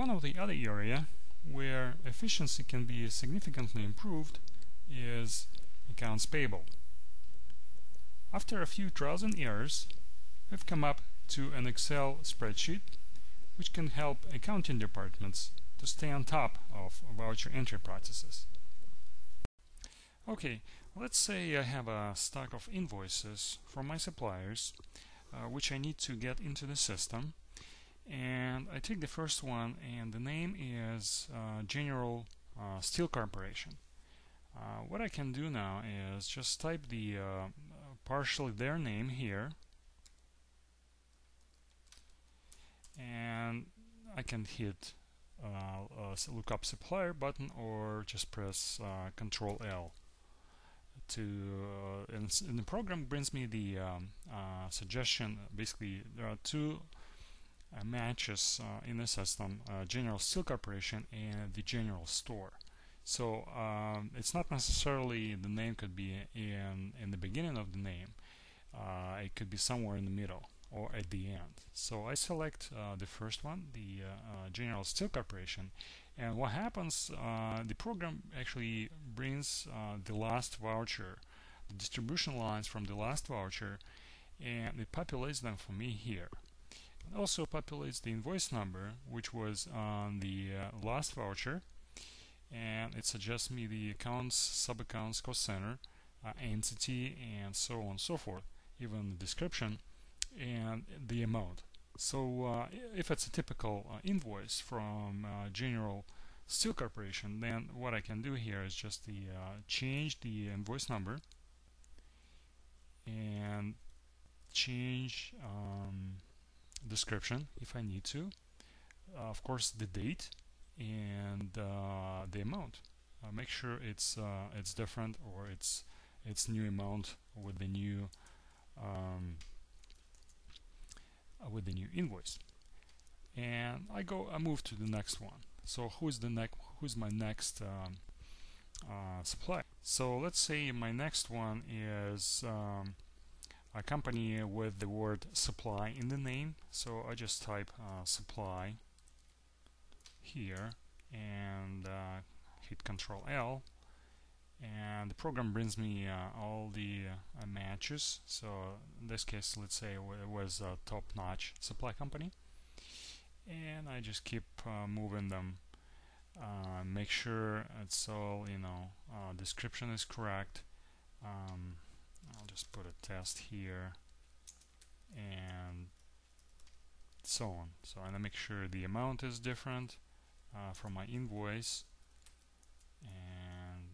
one of the other area where efficiency can be significantly improved is accounts payable. After a few trials and errors, we've come up to an Excel spreadsheet which can help accounting departments to stay on top of voucher entry processes. Okay, let's say I have a stack of invoices from my suppliers uh, which I need to get into the system and I take the first one and the name is uh, General uh, Steel Corporation. Uh, what I can do now is just type the uh, partially their name here and I can hit uh, look up supplier button or just press uh, control L to and, and, the program brings me the um, suggestion basically there are two matches uh, in the system General Steel Corporation and the General Store so um, it's not necessarily the name could be in in the beginning of the name it could be somewhere in the middle or at the end. So I select uh, the first one, the uh, uh General Steel Corporation, and what happens, uh, the program actually brings uh, the last voucher, the distribution lines from the last voucher, and it populates them for me here. Also populates the invoice number, which was on the last voucher, and it suggests me the accounts, sub-accounts, cost center, entity, and so on and so forth, even the description and the amount. So uh, if it's a typical uh, invoice from uh, General Steel Corporation, then what I can do here is just the uh, change the invoice number and change um, description if I need to. of course, the date and uh, the amount. Uh, make sure it's it's different or it's it's new amount with the new um, uh, with the new invoice and I go I move to the next one so who's the next who's my next um, uh, supplier so let's say my next one is um, a company with the word supply in the name. So I just type uh, supply here and uh, hit control L. And the program brings me uh, all the uh, matches. So in this case let's say it was a top-notch supply company. And I just keep uh, moving them. Uh, make sure it's all you know description is correct. Um, I'll just put a test here and so on. So I'm going to make sure the amount is different uh, from my invoice and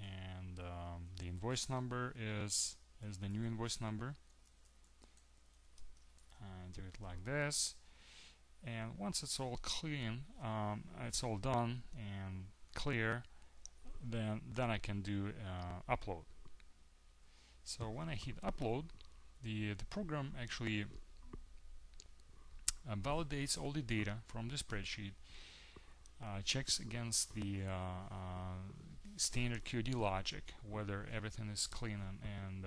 and um, the invoice number is is the new invoice number. And do it like this. And once it's all clean um, it's all done and clear then then I can do uh, upload so when I hit upload the the program actually uh, validates all the data from the spreadsheet uh, checks against the uh, uh, standard QAD logic, whether everything is clean and, and,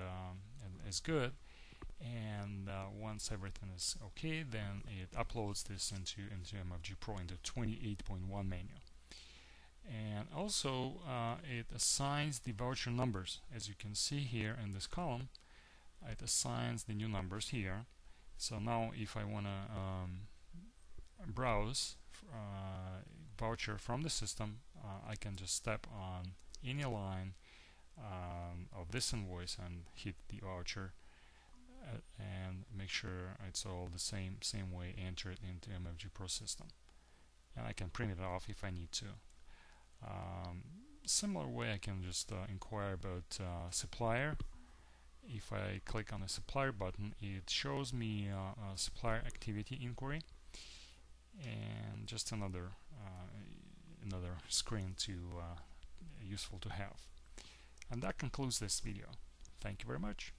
and is good. And uh, once everything is okay, then it uploads this into, into MFG Pro into 28.1 menu. And also, uh, it assigns the voucher numbers. As you can see here in this column, it assigns the new numbers here. So now if I want to um, browse uh, voucher from the system, uh, I can just step on any line um, of this invoice and hit the voucher uh, and make sure it's all the same same way entered into MFG Pro system and I can print it off if I need to um, similar way I can just uh, inquire about uh, supplier if I click on the supplier button it shows me uh, a supplier activity inquiry and just another uh, another screen to uh, useful to have. And that concludes this video. Thank you very much.